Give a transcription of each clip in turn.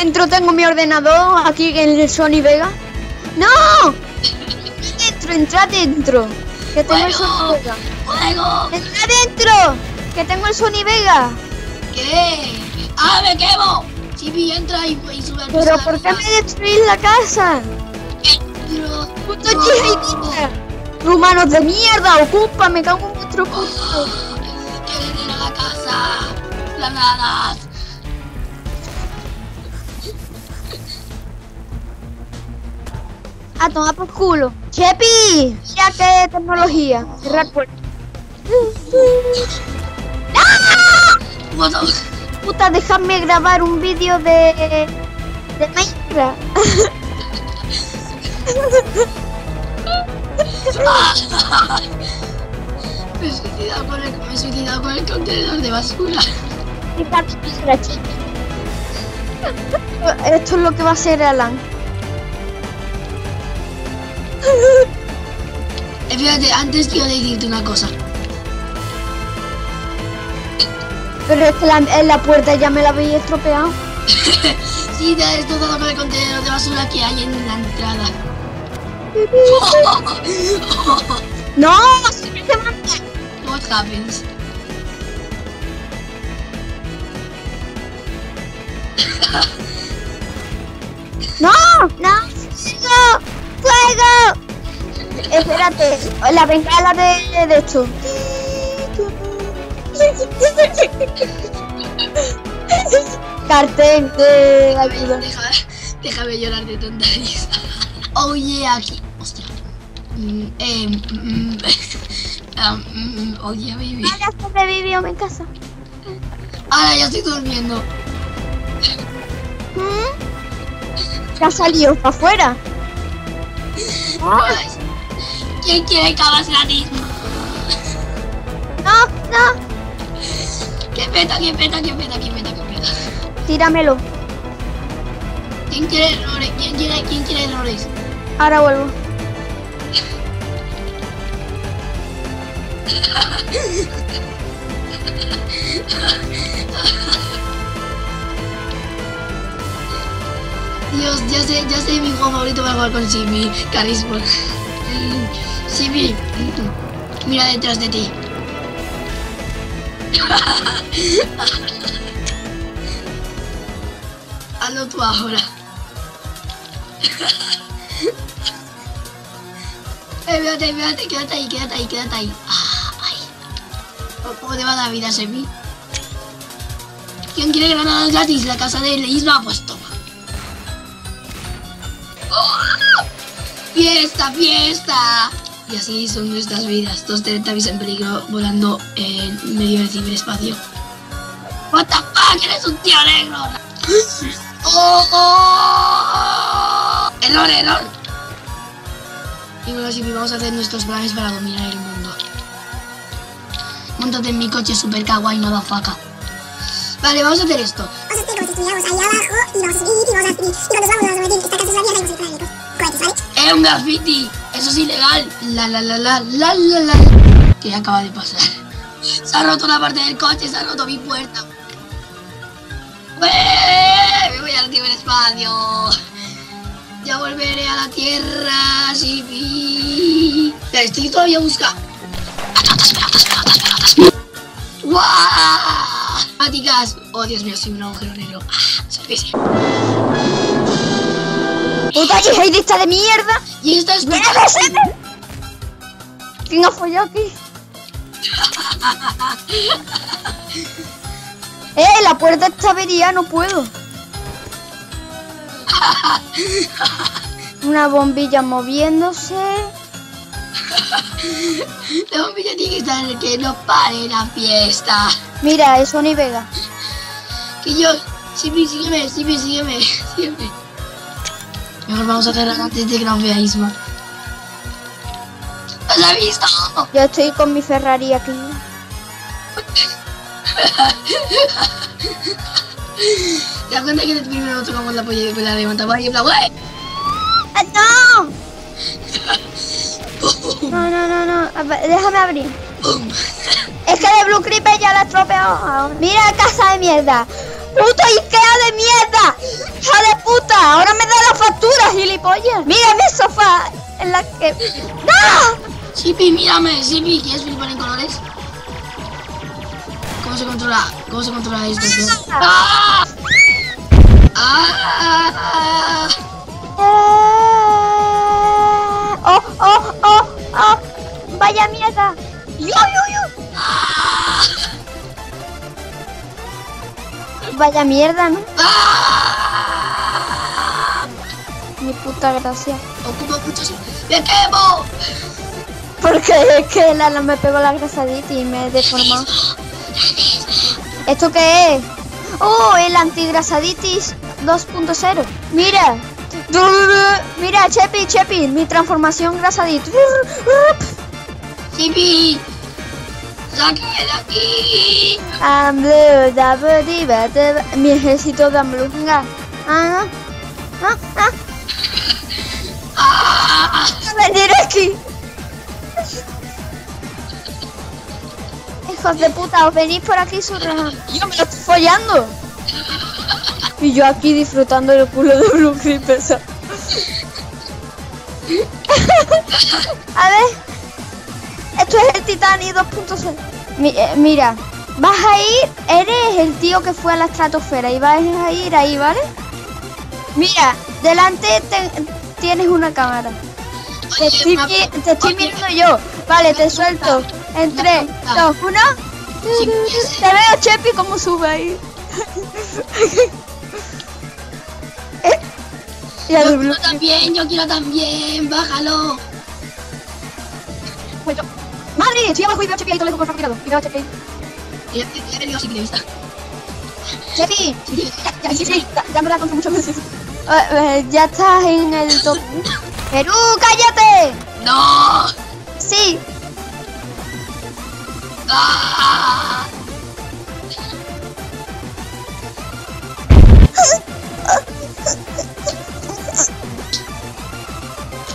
Dentro tengo mi ordenador, aquí en el Sony Vega. ¡No! Dentro, entra dentro. Que tengo el Sony. Vega. ¡Fuego! ¡Entra dentro! Que tengo el Sony Vega. ¿Qué? ¡Ah, me quemo! Chibi, entra y, y sube al Pero ¿por qué me destruís la casa? Entro. ¡Puto No. ¡Humanos de mierda! ¡Ocupa! ¡Me cago en vuestro puto! ¡Que a la casa! ¡Granadas! A tomar por culo. ¡Chepi! Ya que tecnología. Cerrar puerta. Botón. Puta, déjame grabar un vídeo de. de Minecraft. Me he suicidado con el, me he suicidado con el contenedor de basura. Esto es lo que va a ser Alan. Eh, fíjate, antes quiero decirte una cosa. Pero es que la, en la puerta ya me la habéis estropeado. Sí, te has destrozado con el contenedor de basura que hay en la entrada. ¡No! What happens? ¡No! ¡No! ¡Fuego! Espérate, la bengala de, de esto. Cartel de déjame llorar de tanta risa. Oh yeah, aquí. Hostia. Mm, eh, mm, ah, mm, oh yeah, baby. Ahora sobrevivió en casa. Ahora ya estoy durmiendo. ¿Mm? ¿Te ha salido para afuera? ¿Quién quiere cabas gratis? No, no, ¿Quién peta, quién peta, quién peta, quién peta, quién peta? tíramelo. ¿Quién quiere errores? ¿Quién quiere, quién quiere errores? Ahora vuelvo. Dios, ya sé, ya sé mi juego favorito para jugar con Simi, carisma. Simi, mira detrás de ti. Hazlo tú ahora. eh, fíjate, fíjate, quédate ahí, quédate ahí, quédate ahí. Ah, ahí. ¿Cómo te va la vida, Semi? ¿Quién quiere granadas gratis? La casa de Isma, pues toma. ¡Fiesta, fiesta! Y así son nuestras vidas. Dos Teletubbies en peligro volando en medio del ciberespacio. What the fuck, eres un tío negro. ¡Oh! oh! Error, error. Y bueno, sí, vamos a hacer nuestros planes para dominar el mundo. Móntate en mi coche super kawaii, motherfucker. Vale, vamos a hacer esto. Es la mierda y vamos a disparar cohetes, ¿vale? ¡Es un graffiti! ¡Eso es ilegal! La la la la la la la ¿Qué acaba de pasar? Se ha roto una parte del coche, se ha roto mi puerta. Me voy al ciberespacio. Ya volveré a la tierra, sí. Pero estoy todavía buscando. ¡Guau! Máticas. Oh, Dios mío, soy un agujero negro. Ah, servicio. ¡Puta yihadista de mierda! Y esta es ¡Ven a ver! ¿Quién ha follado aquí? ¡Eh! La puerta está avería, no puedo. Una bombilla moviéndose. La bombilla tiene que estar que no pare la fiesta. Mira, es Sony Vega. Que yo, Sipi, sígueme, Sipi, sígueme, sígueme. Mejor vamos a cerrar antes de que nos vea Isma. ¡Nos ha visto! Yo estoy con mi Ferrari aquí. ¿Te das cuenta que primero tocamos la polla y después la levantamos y plan, ¡wey! No, no, no, no. Déjame abrir. Es que de Blue Creeper ya la estropeó. Mira, casa de mierda. ¡Puto Ikea de mierda! ¡Hija de puta! Ahora me da la factura, gilipollas. Mira mi sofá en la que... ¡No! Sipi, mírame. Sipi, ¿quieres flipar en colores? ¿Cómo se controla? ¿Cómo se controla esto? ¡Ah! Vaya mierda, ¿no? ¡Ah! Mi puta gracia. Ocupa mucho sitio. ¡Me quemo! Porque es que el ala me pegó la grasadita y me he deformado. ¿Esto qué es? ¡Oh! El antigrasaditis 2.0. Mira. Mira, Chepi, Chepi, mi transformación grasadito. Shippy, Mi ejército de Amblue. Venga. Ah, ah, ah. ¡Ah! Aquí. Hijos de puta, os venís por aquí surrando. Yo me lo estoy follando. Y yo aquí disfrutando del culo de Blue. ¿sabes? A ver. Esto es el Titanic 2.0. Mi- eh, mira, vas a ir, eres el tío que fue a la estratosfera y vas a ir ahí, ¿vale? Mira, delante te- tienes una cámara. Te estoy, una- te estoy oye, mirando yo. Vale, te suelto. En 3, 2, 1. Te veo, Chepi, cómo sube ahí. Eh, Ya Yo quiero también, yo quiero también, bájalo. Pues Madre, estoy abajo y veo a Chepi ahí todo lejos con el francotirador. Y veo a Chepi ya he venido así de vista. Chepi, ya, sí, sí, ya, ya me la conté muchas veces. Eh, eh, ya estás en el top. Perú, cállate. ¡No! Sí, ¡Ah!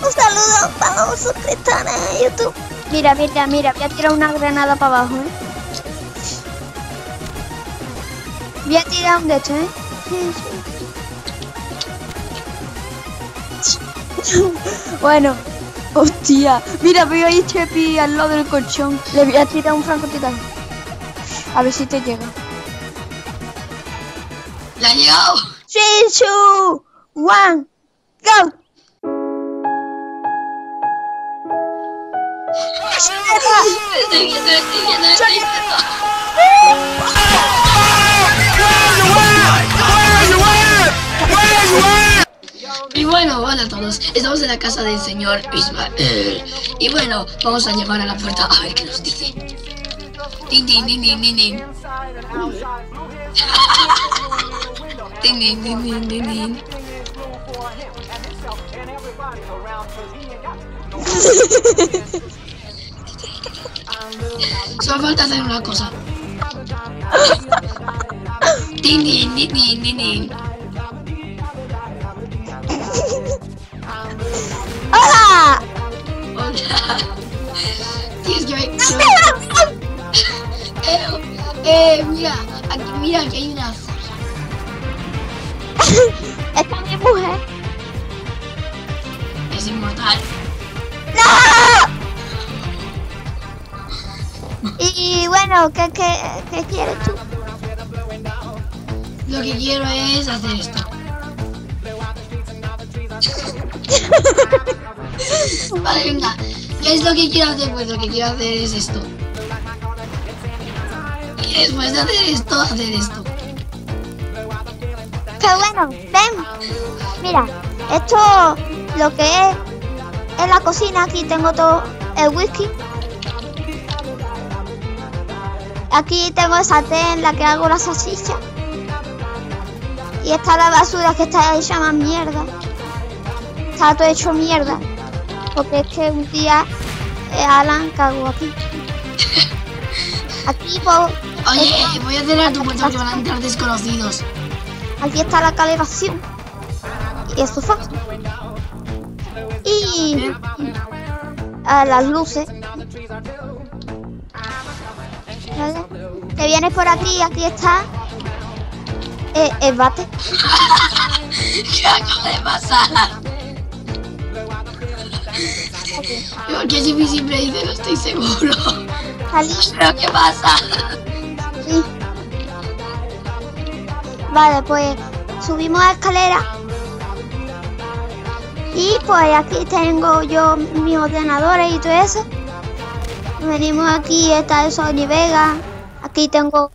un saludo para los suscriptores de YouTube. Mira, mira, mira, voy a tirar una granada para abajo, ¿eh? Voy a tirar un de estos, ¿eh? Sí, sí. bueno, hostia. Mira, veo ahí Chepi al lado del colchón. Le voy a tirar un francotirador. A ver si te llega. ¡Le ha llegado! 3, 2, 1, go! Y bueno, hola a todos. Estamos en la casa del señor Ismael. Y bueno, vamos a llamar a la puerta a ver qué nos dice. Tin, tin, tin, tin, tin. Tin, tin, tin, tin, tin, tin. Solo falta hacer una cosa. Tin, tin, tin, tin, tin, tin. ¡Hola! Hola. Tienes que ver. Eh, eh, mira, aquí, mira, aquí hay una zorra. Esta es mi mujer. Es inmortal. Y bueno, ¿qué, qué, qué quieres tú? Lo que quiero es hacer esto. Vale, venga. ¿Qué es lo que quiero hacer? Pues lo que quiero hacer es esto. Y después de hacer esto, hacer esto. ¡Qué bueno! ¡Ven! Mira, esto lo que es en la cocina, aquí tengo todo el whisky. Aquí tengo el sartén en la que hago la salchicha. Y está la basura que está hecha más mierda. Está todo hecho mierda. Porque es que un día eh, Alan cagó aquí. Aquí, pues, Oye, voy a cerrar tu puerta porque van a entrar desconocidos. aquí está la calefacción. Y el sofá. Y a las luces. ¿Vale? Te vienes por aquí, aquí está eh, el bate. ¿Qué acaba de pasar? Porque es invisible dice, no estoy seguro. Salí. ¿Pero qué pasa? Sí. Vale, pues subimos a escalera. Y pues aquí tengo yo mis ordenadores y todo eso. Venimos aquí, está el Sony Vega. Aquí tengo